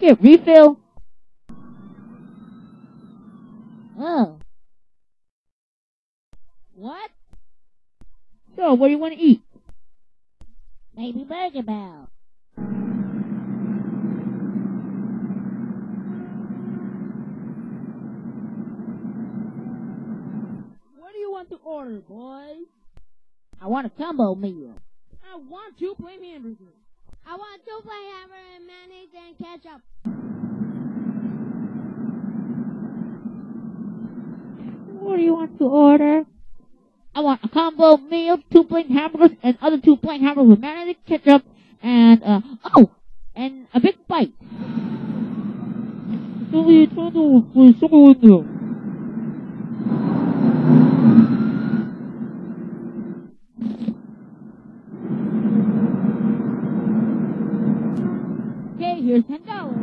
get refill? Oh. What? So, what do you want to eat? Maybe Burger Bell. What do you want to order, boys? I want a combo meal. I want two plain hamburgers. I want two plain hamburger and mayonnaise and ketchup. What do you want to order? I want a combo meal, two plain hamburgers, and other two plain hamburgers with mayonnaise, ketchup, and, uh, oh, and a big bite. 저기 저도 그 쓰고 있네요. Here's ten dollars.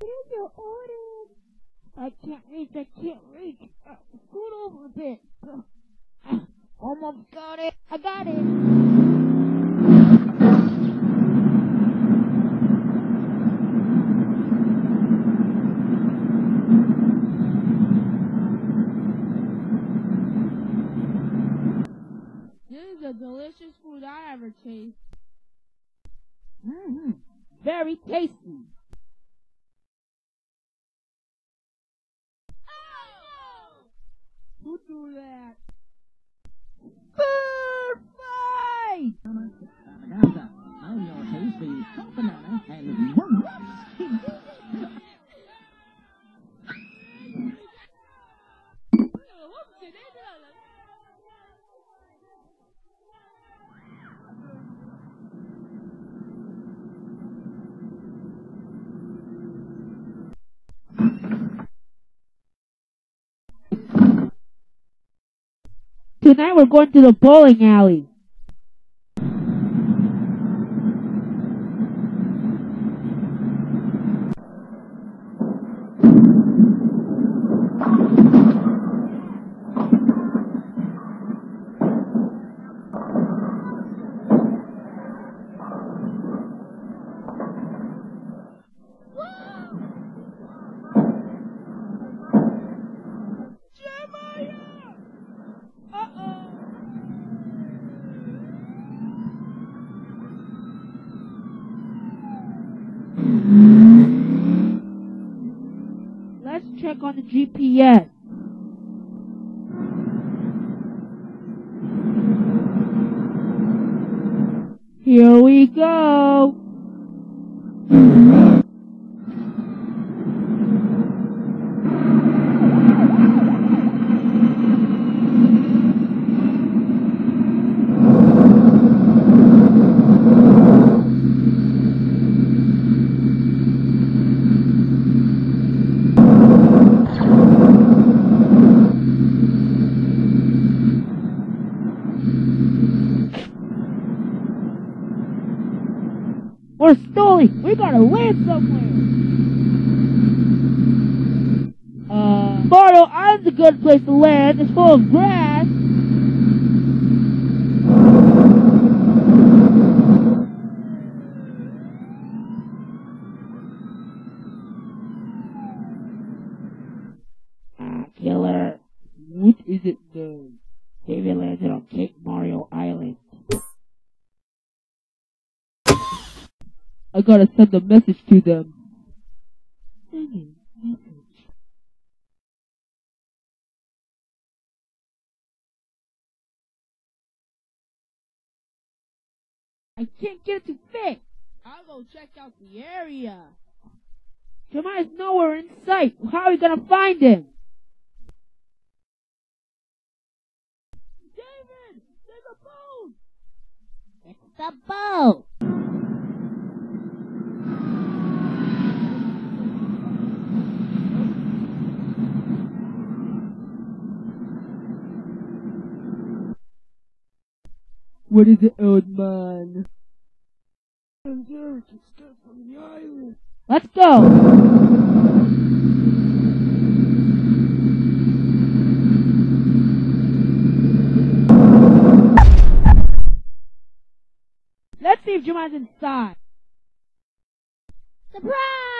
Here's your order. I can't reach, I can't reach. Uh, scoot over a bit. Uh, almost got it. I got it. This is the delicious food I ever taste. Mm-hmm. Very tasty. Oh! Who threw that? Bird fight! extravaganza. Now your tasty banana and Tonight we're going to the bowling alley. Check on the GPS. Here we go. We're stalling. We gotta land somewhere. Uh, Mario Island's a good place to land. It's full of grass. Ah, killer. What is it now? David landed on Cape Mario I gotta send a message to them. Message. I can't get to fit. I'll go check out the area. Jeremiah's nowhere in sight. How are we gonna find him? David, there's a boat. It's the boat. What is it, old man? And Derek escaped from the island. Let's go. Let's see if Jeremiah's inside. Surprise!